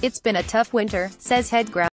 It's been a tough winter, says head ground